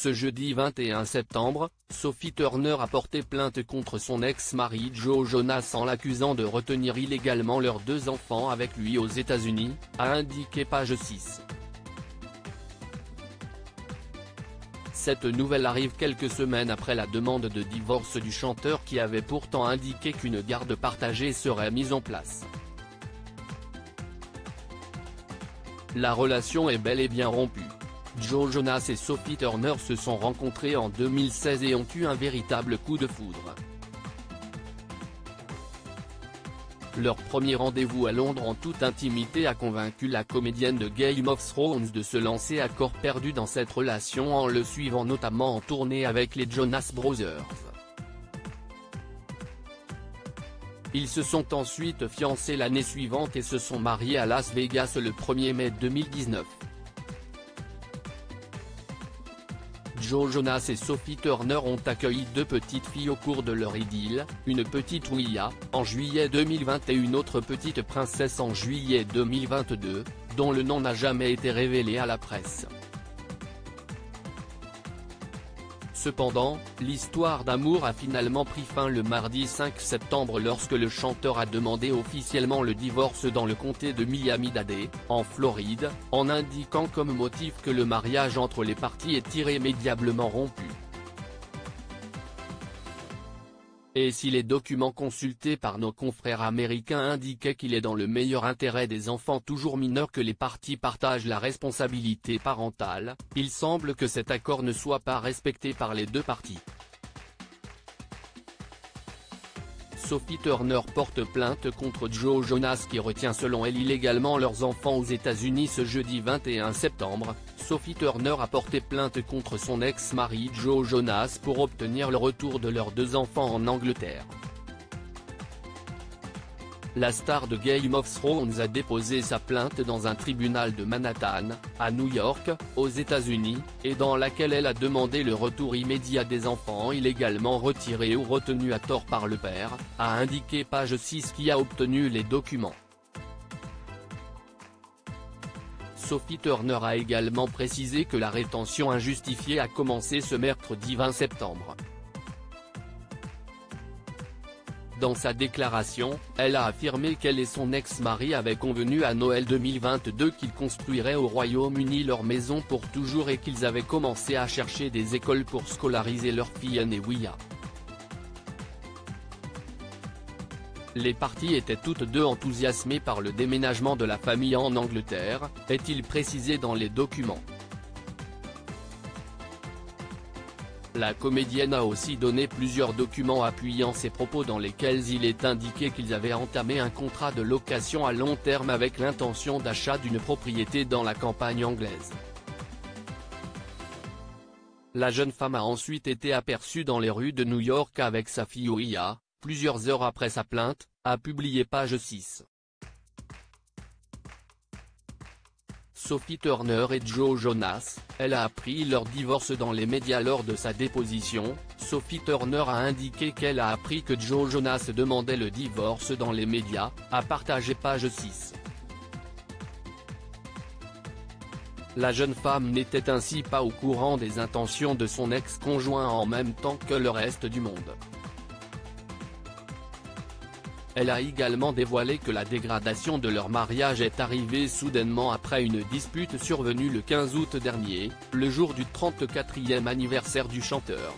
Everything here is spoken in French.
Ce jeudi 21 septembre, Sophie Turner a porté plainte contre son ex-mari Joe Jonas en l'accusant de retenir illégalement leurs deux enfants avec lui aux États-Unis, a indiqué page 6. Cette nouvelle arrive quelques semaines après la demande de divorce du chanteur qui avait pourtant indiqué qu'une garde partagée serait mise en place. La relation est bel et bien rompue. Joe Jonas et Sophie Turner se sont rencontrés en 2016 et ont eu un véritable coup de foudre. Leur premier rendez-vous à Londres en toute intimité a convaincu la comédienne de Game of Thrones de se lancer à corps perdu dans cette relation en le suivant notamment en tournée avec les Jonas Brothers. Ils se sont ensuite fiancés l'année suivante et se sont mariés à Las Vegas le 1er mai 2019. Joe Jonas et Sophie Turner ont accueilli deux petites filles au cours de leur idylle, une petite Ouya, en juillet 2020 et une autre petite princesse en juillet 2022, dont le nom n'a jamais été révélé à la presse. Cependant, l'histoire d'amour a finalement pris fin le mardi 5 septembre lorsque le chanteur a demandé officiellement le divorce dans le comté de Miami-Dade, en Floride, en indiquant comme motif que le mariage entre les parties est irrémédiablement rompu. Et si les documents consultés par nos confrères américains indiquaient qu'il est dans le meilleur intérêt des enfants toujours mineurs que les parties partagent la responsabilité parentale, il semble que cet accord ne soit pas respecté par les deux parties. Sophie Turner porte plainte contre Joe Jonas qui retient selon elle illégalement leurs enfants aux États-Unis ce jeudi 21 septembre, Sophie Turner a porté plainte contre son ex-mari Joe Jonas pour obtenir le retour de leurs deux enfants en Angleterre. La star de Game of Thrones a déposé sa plainte dans un tribunal de Manhattan, à New York, aux États-Unis, et dans laquelle elle a demandé le retour immédiat des enfants illégalement retirés ou retenus à tort par le père, a indiqué page 6 qui a obtenu les documents. Sophie Turner a également précisé que la rétention injustifiée a commencé ce mercredi 20 septembre. Dans sa déclaration, elle a affirmé qu'elle et son ex-mari avaient convenu à Noël 2022 qu'ils construiraient au Royaume-Uni leur maison pour toujours et qu'ils avaient commencé à chercher des écoles pour scolariser leur fille aînée Wia. Les parties étaient toutes deux enthousiasmées par le déménagement de la famille en Angleterre, est-il précisé dans les documents. La comédienne a aussi donné plusieurs documents appuyant ses propos dans lesquels il est indiqué qu'ils avaient entamé un contrat de location à long terme avec l'intention d'achat d'une propriété dans la campagne anglaise. La jeune femme a ensuite été aperçue dans les rues de New York avec sa fille Ouya, plusieurs heures après sa plainte, a publié page 6. Sophie Turner et Joe Jonas, elle a appris leur divorce dans les médias lors de sa déposition, Sophie Turner a indiqué qu'elle a appris que Joe Jonas demandait le divorce dans les médias, a partagé page 6. La jeune femme n'était ainsi pas au courant des intentions de son ex-conjoint en même temps que le reste du monde. Elle a également dévoilé que la dégradation de leur mariage est arrivée soudainement après une dispute survenue le 15 août dernier, le jour du 34e anniversaire du chanteur.